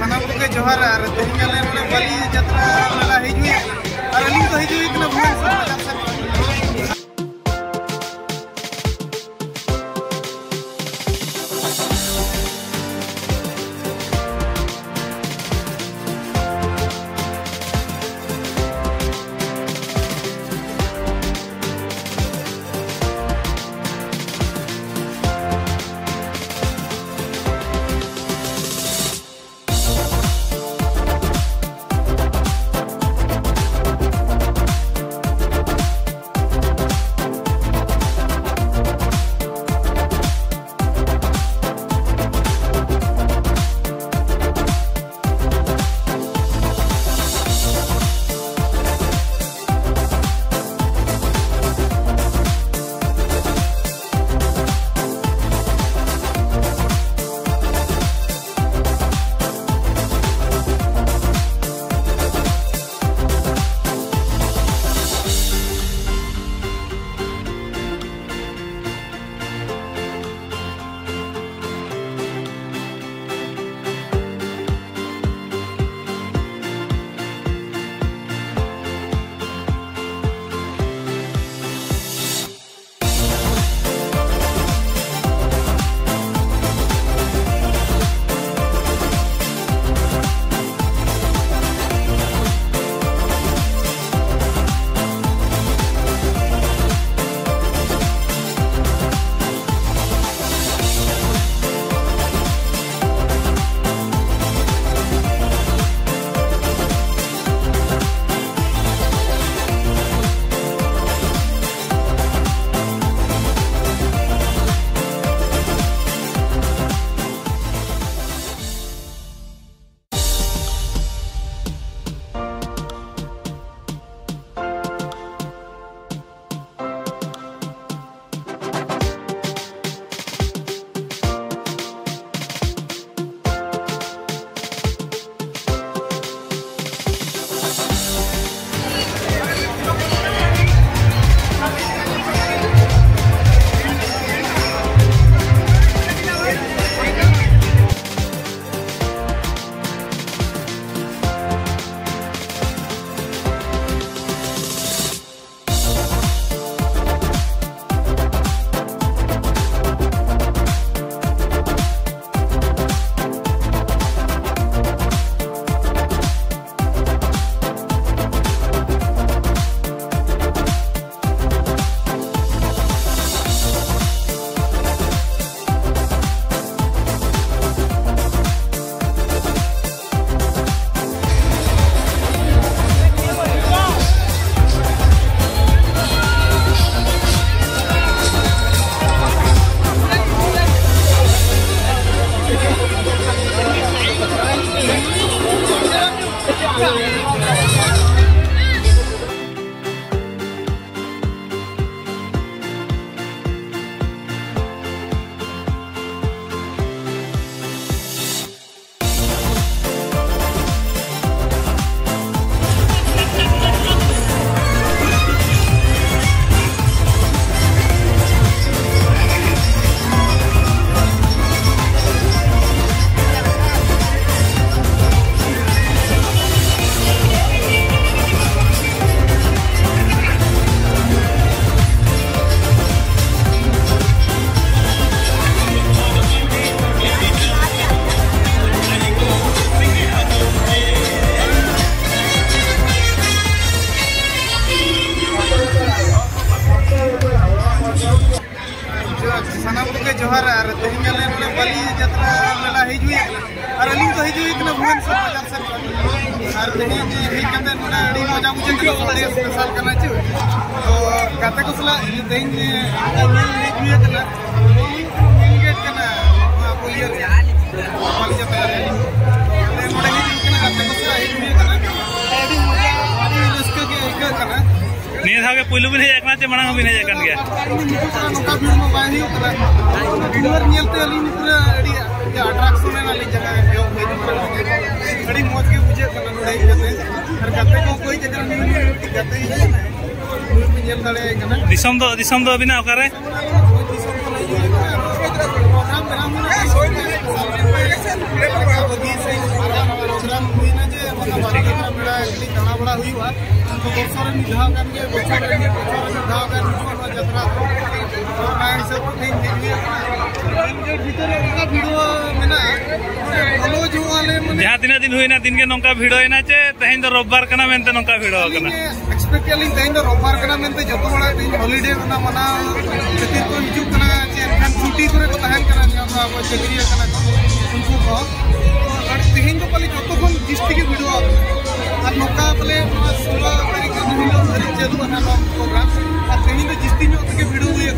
सानाम को जोहार बाली यात्रा मेला हिजुए और अली तो हिजुए Obrigado. जोहार और तेहन आले नोडे बाली यात्रा मेला हिजुए और अली तो हिजुए कना भुवनेश्वर बाज़ार से और तेहन हेज कते नोडे अड़ी मज़ा बुझे कना बड़े स्पेशल कना छु तो गाते को सला तेहन हिजुए कना मिलगेट कना पुलिया बाली यात्रा रे नोडे हिजुए कना गाते को सला हिजुए कना अड़ी धागे पुलु बिन हेज एकना चे मणांग बिन हेज एकन गया नौका भीड़ में बाय हुई कना वीडियो नियलते अली पूरा ᱜᱟᱹᱰᱤ ᱫᱟᱬᱟ ᱵᱟᱲᱟ ᱦᱩᱭᱩᱜᱼᱟ ᱛᱚ ᱵᱚᱪᱷᱚᱨ ᱨᱮ ᱢᱤᱫ ᱫᱷᱟᱣ ᱠᱟᱱ ᱜᱮ ᱵᱚᱪᱷᱚᱨ ᱨᱮ ᱢᱤᱫ ᱫᱷᱟᱣ ᱠᱟᱱ ᱦᱤᱡᱩᱜᱼᱟ ᱱᱚᱣᱟ ᱡᱟᱛᱨᱟ ᱫᱚ ᱚᱱᱟ ᱦᱤᱥᱟᱹᱵ ᱛᱮ ᱤᱧ ᱧᱮᱞ ᱦᱩᱭᱩᱜᱼᱟ ᱵᱷᱤᱛᱨᱮ ᱚᱱᱠᱟ ᱵᱷᱤᱲᱚ ᱢᱮᱱᱟᱜᱼᱟ ᱵᱷᱟᱞᱚ ᱡᱚᱜᱼᱟᱞᱮ ᱢᱟᱱᱮ ᱡᱟᱦᱟᱸ ᱛᱤᱱᱟᱹᱜ ᱫᱤᱱ ᱦᱩᱭᱱᱟ ᱫᱤᱱᱜᱮ ᱱᱚᱝᱠᱟ ᱵᱷᱤᱲᱚᱭᱮᱱᱟ ᱪᱮ ᱛᱮᱦᱮᱧ ᱫᱚ ᱨᱳᱵᱽᱵᱟᱨ ᱠᱟᱱᱟ ᱢᱮᱱᱛᱮ ᱱᱚᱝᱠᱟ ᱵᱷᱤᱲᱚ ᱟᱠᱟᱱᱟ ᱮᱠᱥᱯᱮᱠᱴ ᱟᱹᱞᱤᱧ ᱛᱮᱦᱮᱧ ᱫᱚ ᱨᱳᱵᱽᱵᱟᱨ ᱠᱟᱱᱟ ᱢᱮᱱᱛᱮ ᱡᱚᱛᱚ ᱦᱚᱲᱟᱜ ᱛᱮᱦᱮᱧ ᱦᱚᱞᱤᱰᱮ ᱚᱱᱟ ᱢᱟᱱᱟᱣ ᱠᱷᱟᱹᱛᱤᱨ ᱠᱚ ᱦᱤᱡᱩᱜ ᱠᱟᱱᱟ ᱪᱮ ᱮᱱᱠᱷᱟᱱ ᱪᱷᱩᱴᱤ ᱠᱚᱨᱮ ᱠᱚ ᱛᱟᱦᱮᱱ ᱠᱟᱱᱟ ᱟᱵᱚ ᱪᱟᱹᱠᱨᱤᱭᱟᱹ ᱠᱟᱱᱟ ᱠᱚ ᱩᱱᱠᱩ ᱠᱚ তেহেন গোপালে যতক্ষণ ডিস্ট্রিক্টে ভিড় আর নৌকা বলে ষোলো তারিখ দুই তারিখ যেহেতু প্রোগ্রাম আর তেহেন ডিস্ট্রিক্ট থেকে ভিড় হয়ে